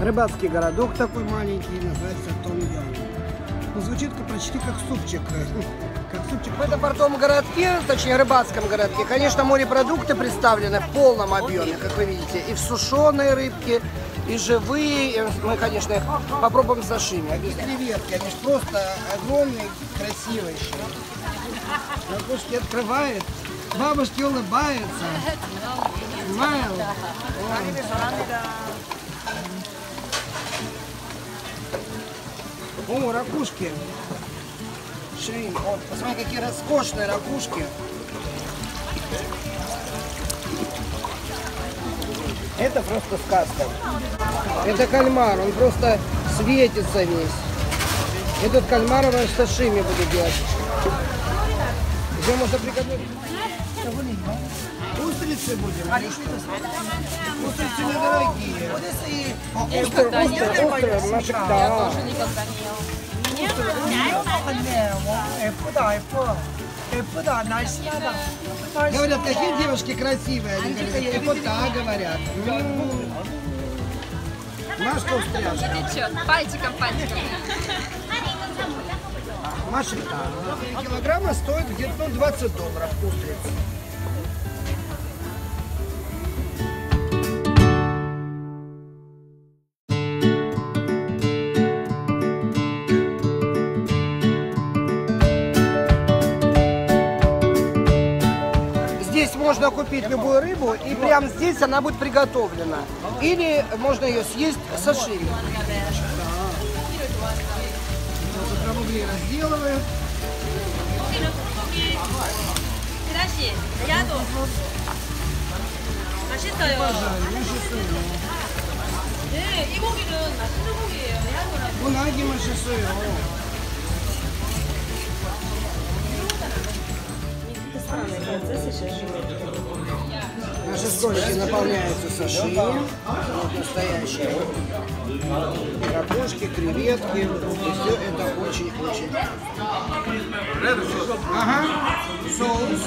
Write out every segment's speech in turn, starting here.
Рыбацкий городок такой маленький, называется Тонгён. Ну, звучит как, почти как супчик. Как супчик. В этом портовом городке, точнее рыбацком городке, конечно, морепродукты представлены в полном объеме, как вы видите. И в сушеные рыбки, и живые. И мы, конечно, их попробуем с сашими. А креветки, они же просто огромные, красивые. Ракушки открывает, бабушки улыбаются. Смайл. О, ракушки. Шейн. Вот, посмотри, какие роскошные ракушки. Это просто сказка. Это кальмар, он просто светится весь. Этот кальмар я с сашими буду делать. Где можно приготовить? Устрицы будем. А устрицы недорогие. Устрицы, устрицы, наши, да. Я тоже никогда не ел. Говорят, какие девушки красивые, они говорят, и вот так говорят. Машка устряжка. Пальчиком, пальчиком пальчиком. Машка, килограмма стоит где-то ну, 20 долларов устриц. Здесь можно купить любую рыбу, и прямо здесь она будет приготовлена. Или можно ее съесть сашими. probably las deal with. Gracias. Yato. 맛있어요. 네, 이 고기는 맛있는 고기예요. 야도라고. 문하게 맛있어요. Странная процесс еще живет. Наши столики наполняются сашими. Вот настоящие. Ракушки, креветки. И все это очень-очень. Ага. Соус.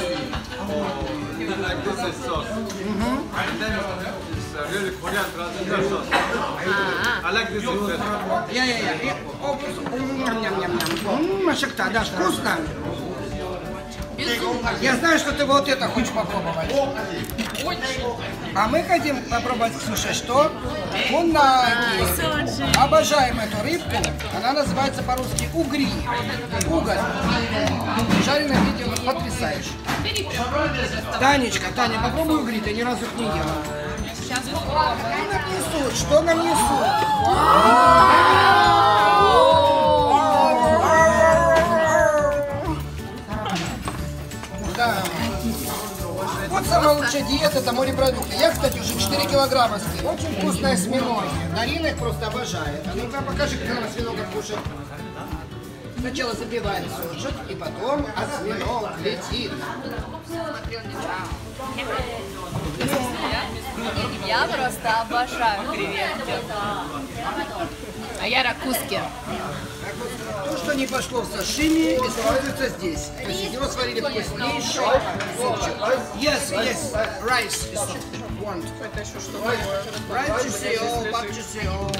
Я-я-я. И- оп, м, ням-ням-ням-ням. М, Машекта, да, вкусно. Я знаю, что ты вот это хочешь попробовать. А мы хотим попробовать, слушай, что? Унаги. Обожаем эту рыбку. Она называется по-русски угри. Уголь. Жареное видео потрясающе. Танечка, Таня, попробуй угри, ты ни разу их не ела. Что нам несут? Что нам несут? Лучшая диета это морепродукты. Я, кстати, уже 4 килограмма съел. Очень вкусное осьминоги. Дарина их просто обожает. А ну-ка покажи, как она осьминога кушает. Сначала запиваем сушек, и потом осьминог летит. Я просто обожаю креветки. А я ракуски. То, что не пошло в сашими, используется здесь. То есть из него сварили вкуснейший супчик. Yes, yes, rice is want. Это еще что? Rice чусео, пак чусео.